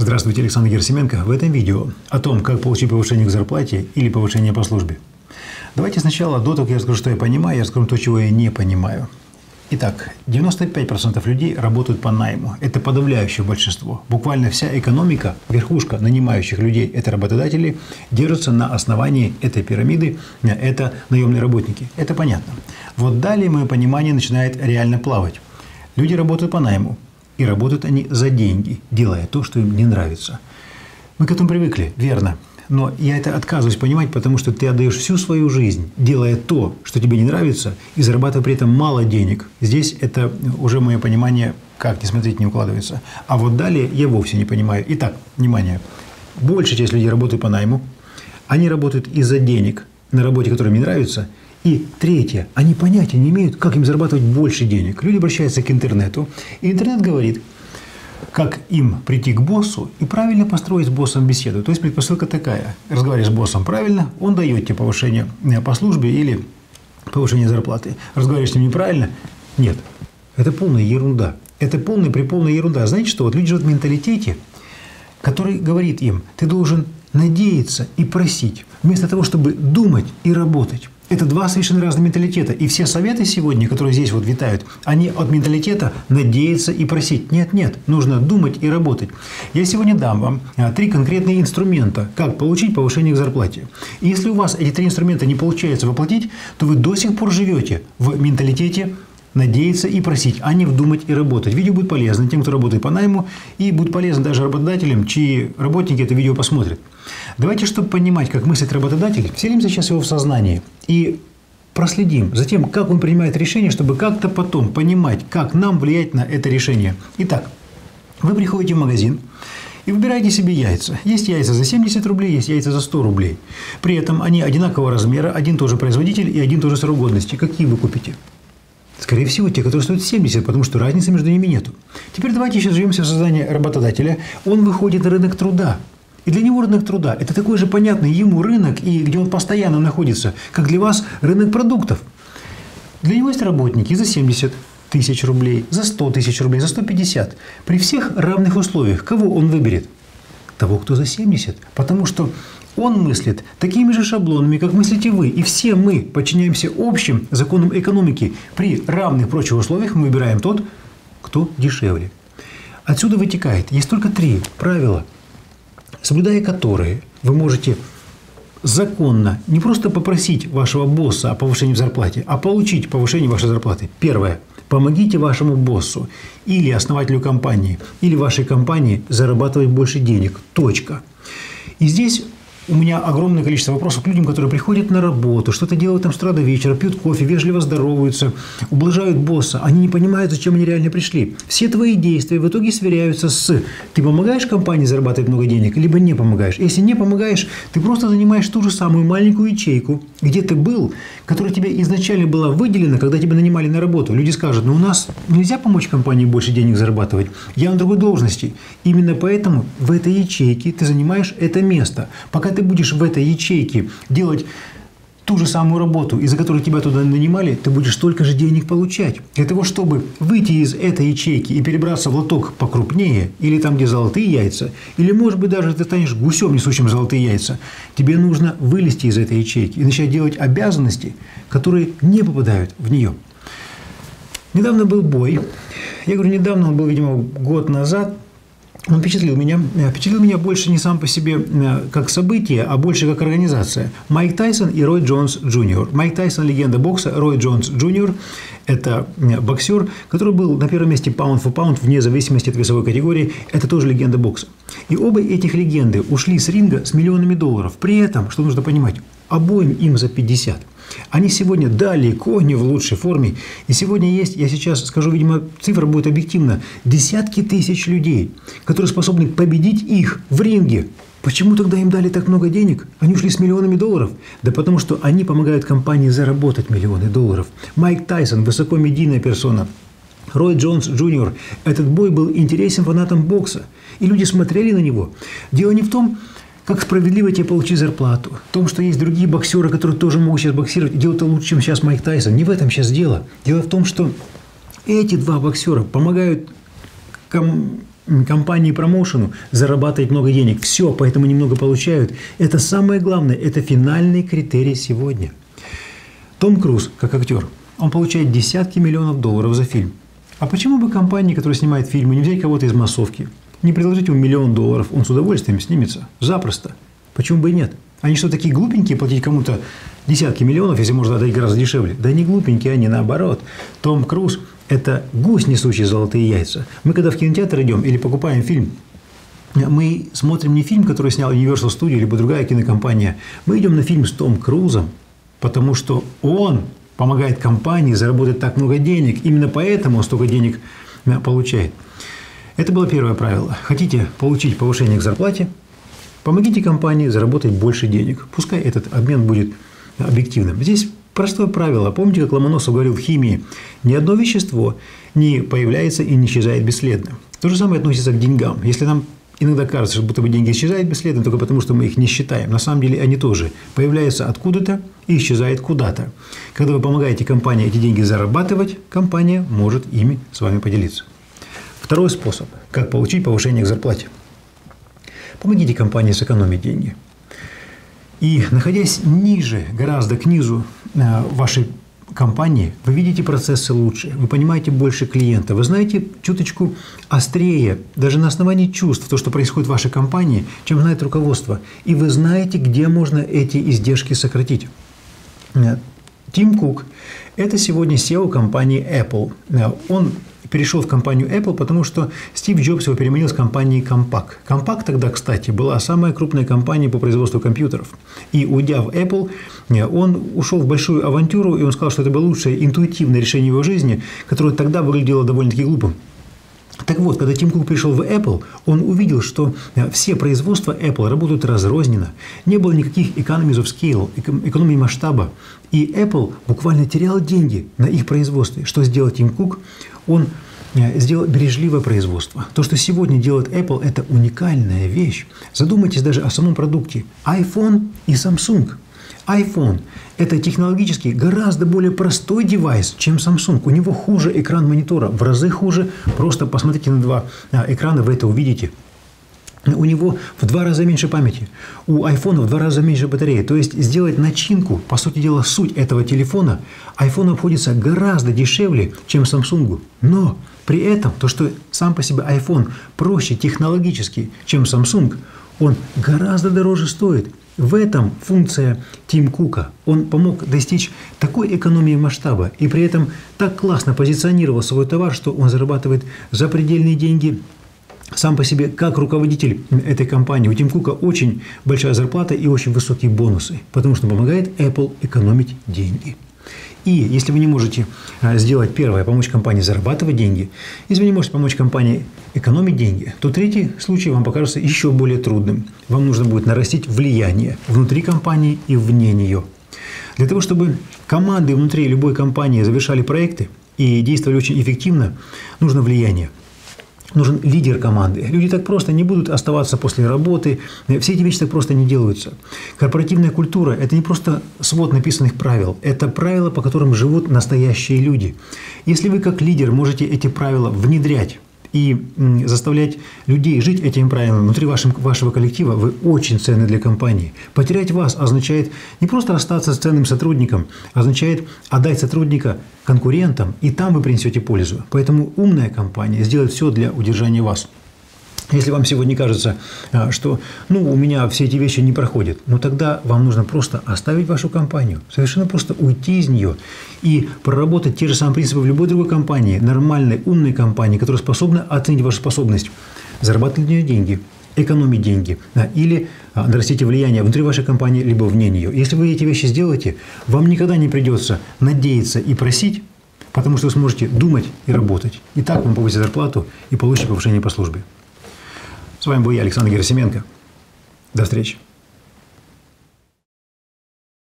Здравствуйте, Александр Герсименко. В этом видео о том, как получить повышение к зарплате или повышение по службе. Давайте сначала, до того, как я расскажу, что я понимаю, я расскажу то, чего я не понимаю. Итак, 95% людей работают по найму. Это подавляющее большинство. Буквально вся экономика, верхушка нанимающих людей, это работодатели, держится на основании этой пирамиды, это наемные работники. Это понятно. Вот далее мое понимание начинает реально плавать. Люди работают по найму, и работают они за деньги, делая то, что им не нравится. Мы к этому привыкли, верно. Но я это отказываюсь понимать, потому что ты отдаешь всю свою жизнь, делая то, что тебе не нравится, и зарабатывая при этом мало денег. Здесь это уже мое понимание, как не смотреть, не укладывается. А вот далее я вовсе не понимаю. Итак, внимание. Большая часть людей работают по найму. Они работают из-за денег на работе, которая им не нравится. И третье. Они понятия не имеют, как им зарабатывать больше денег. Люди обращаются к интернету, и интернет говорит – как им прийти к боссу и правильно построить с боссом беседу. То есть предпосылка такая. Разговариваешь с боссом правильно, он дает тебе повышение э, по службе или повышение зарплаты. Разговариваешь с ним неправильно – нет. Это полная ерунда. Это полная при полная ерунда. Знаете что? Вот люди живут в менталитете, который говорит им, ты должен надеяться и просить, вместо того, чтобы думать и работать. Это два совершенно разных менталитета. И все советы сегодня, которые здесь вот витают, они от менталитета надеяться и просить. Нет, нет, нужно думать и работать. Я сегодня дам вам а, три конкретные инструмента, как получить повышение к зарплате. И если у вас эти три инструмента не получается воплотить, то вы до сих пор живете в менталитете надеяться и просить, а не вдумать и работать. Видео будет полезно тем, кто работает по найму, и будет полезно даже работодателям, чьи работники это видео посмотрят. Давайте, чтобы понимать, как мыслит работодатель, вселимся сейчас его в сознание и проследим за тем, как он принимает решение, чтобы как-то потом понимать, как нам влиять на это решение. Итак, вы приходите в магазин, и выбираете себе яйца. Есть яйца за 70 рублей, есть яйца за 100 рублей. При этом они одинакового размера, один тоже производитель и один тоже срок годности. Какие вы купите? Скорее всего, те, которые стоят 70, потому что разницы между ними нету. Теперь давайте еще живемся в создании работодателя. Он выходит на рынок труда. И для него рынок труда – это такой же понятный ему рынок, и где он постоянно находится, как для вас рынок продуктов. Для него есть работники за 70 тысяч рублей, за 100 тысяч рублей, за 150. При всех равных условиях кого он выберет? Того, кто за 70. Потому что он мыслит такими же шаблонами, как мыслите вы. И все мы подчиняемся общим законам экономики. При равных прочих условиях мы выбираем тот, кто дешевле. Отсюда вытекает, есть только три правила – соблюдая которые вы можете законно не просто попросить вашего босса о повышении в зарплате, а получить повышение вашей зарплаты. Первое. Помогите вашему боссу или основателю компании, или вашей компании зарабатывать больше денег. Точка. И здесь у меня огромное количество вопросов к людям, которые приходят на работу, что-то делают там с утра до вечера, пьют кофе, вежливо здороваются, ублажают босса. Они не понимают, зачем они реально пришли. Все твои действия в итоге сверяются с ты помогаешь компании зарабатывать много денег, либо не помогаешь. Если не помогаешь, ты просто занимаешь ту же самую маленькую ячейку, где ты был, которая тебе изначально была выделена, когда тебя нанимали на работу. Люди скажут, ну у нас нельзя помочь компании больше денег зарабатывать, я на другой должности. Именно поэтому в этой ячейке ты занимаешь это место. Пока ты будешь в этой ячейке делать ту же самую работу, из-за которой тебя туда нанимали, ты будешь столько же денег получать. Для того, чтобы выйти из этой ячейки и перебраться в лоток покрупнее, или там, где золотые яйца, или, может быть, даже ты станешь гусем, несущим золотые яйца, тебе нужно вылезти из этой ячейки и начать делать обязанности, которые не попадают в нее. Недавно был бой. Я говорю, недавно, он был, видимо, год назад – он впечатлил меня. Э, впечатлил меня больше не сам по себе э, как событие, а больше как организация. Майк Тайсон и Рой Джонс Джуниор. Майк Тайсон – легенда бокса, Рой Джонс Джуниор – это э, боксер, который был на первом месте паунд for паунд вне зависимости от весовой категории. Это тоже легенда бокса. И оба этих легенды ушли с ринга с миллионами долларов. При этом, что нужно понимать, обоим им за 50. Они сегодня далеко не в лучшей форме. И сегодня есть, я сейчас скажу, видимо, цифра будет объективна, десятки тысяч людей, которые способны победить их в ринге. Почему тогда им дали так много денег? Они ушли с миллионами долларов. Да потому что они помогают компании заработать миллионы долларов. Майк Тайсон – высокомедийная персона. Рой Джонс Джуниор. Этот бой был интересен фанатам бокса. И люди смотрели на него. Дело не в том, как справедливо тебе получить зарплату. В том, что есть другие боксеры, которые тоже могут сейчас боксировать и делать это лучше, чем сейчас Майк Тайсон. Не в этом сейчас дело. Дело в том, что эти два боксера помогают ком компании промоушену зарабатывать много денег. Все, поэтому немного получают. Это самое главное, это финальный критерий сегодня. Том Круз, как актер, он получает десятки миллионов долларов за фильм. А почему бы компании, которая снимает фильмы, не взять кого-то из массовки, не предложить ему миллион долларов, он с удовольствием снимется, запросто. Почему бы и нет? Они что, такие глупенькие, платить кому-то десятки миллионов, если можно отдать гораздо дешевле? Да не глупенькие они, наоборот. Том Круз – это гусь, несущий золотые яйца. Мы когда в кинотеатр идем или покупаем фильм, мы смотрим не фильм, который снял Universal Studio, либо другая кинокомпания. Мы идем на фильм с Том Крузом, потому что он помогает компании заработать так много денег. Именно поэтому он столько денег получает. Это было первое правило. Хотите получить повышение к зарплате – Помогите компании заработать больше денег. Пускай этот обмен будет объективным. Здесь простое правило. Помните, как Ломоносов говорил в химии? Ни одно вещество не появляется и не исчезает бесследно. То же самое относится к деньгам. Если нам иногда кажется, что будто бы деньги исчезают бесследно только потому, что мы их не считаем. На самом деле они тоже появляются откуда-то и исчезают куда-то. Когда вы помогаете компании эти деньги зарабатывать, компания может ими с вами поделиться. Второй способ, как получить повышение к зарплате – Помогите компании сэкономить деньги. И находясь ниже, гораздо к низу э, вашей компании, вы видите процессы лучше, вы понимаете больше клиента, вы знаете чуточку острее, даже на основании чувств, то, что происходит в вашей компании, чем знает руководство. И вы знаете, где можно эти издержки сократить. Э, Тим Кук – это сегодня SEO компании Apple. Э, он перешел в компанию Apple, потому что Стив Джобс его переманил с компании Compaq. Compaq тогда, кстати, была самая крупная компания по производству компьютеров. И уйдя в Apple, он ушел в большую авантюру, и он сказал, что это было лучшее интуитивное решение его жизни, которое тогда выглядело довольно-таки глупым. Так вот, когда Тим Кук пришел в Apple, он увидел, что все производства Apple работают разрозненно. Не было никаких economies of scale, экономии масштаба. И Apple буквально терял деньги на их производстве. Что сделал Тим Кук? Он э, сделал бережливое производство. То, что сегодня делает Apple, это уникальная вещь. Задумайтесь даже о самом продукте. iPhone и Samsung. iPhone – это технологически гораздо более простой девайс, чем Samsung. У него хуже экран монитора, в разы хуже. Просто посмотрите на два а, экрана, вы это увидите – у него в два раза меньше памяти, у айфона в два раза меньше батареи. То есть сделать начинку, по сути дела, суть этого телефона, iPhone обходится гораздо дешевле, чем Samsung. Но при этом то, что сам по себе iPhone проще технологически, чем Samsung, он гораздо дороже стоит. В этом функция Тим Кука. Он помог достичь такой экономии масштаба и при этом так классно позиционировал свой товар, что он зарабатывает запредельные деньги сам по себе, как руководитель этой компании, у Тим Кука очень большая зарплата и очень высокие бонусы, потому что помогает Apple экономить деньги. И если вы не можете а, сделать первое, помочь компании зарабатывать деньги, если вы не можете помочь компании экономить деньги, то третий случай вам покажется еще более трудным. Вам нужно будет нарастить влияние внутри компании и вне нее. Для того, чтобы команды внутри любой компании завершали проекты и действовали очень эффективно, нужно влияние – Нужен лидер команды. Люди так просто не будут оставаться после работы. Все эти вещи так просто не делаются. Корпоративная культура – это не просто свод написанных правил. Это правила, по которым живут настоящие люди. Если вы как лидер можете эти правила внедрять и заставлять людей жить этими правилами внутри вашим, вашего коллектива, вы очень ценны для компании. Потерять вас означает не просто расстаться с ценным сотрудником, означает отдать сотрудника конкурентам, и там вы принесете пользу. Поэтому умная компания сделает все для удержания вас. Если вам сегодня кажется, а, что ну, у меня все эти вещи не проходят, ну тогда вам нужно просто оставить вашу компанию, совершенно просто уйти из нее и проработать те же самые принципы в любой другой компании, нормальной, умной компании, которая способна оценить вашу способность зарабатывать деньги, экономить деньги да, или а, нарастите влияние внутри вашей компании, либо вне нее. Если вы эти вещи сделаете, вам никогда не придется надеяться и просить, потому что вы сможете думать и работать. И так вам повысить зарплату и получите повышение по службе. С вами был я, Александр Герасименко. До встречи.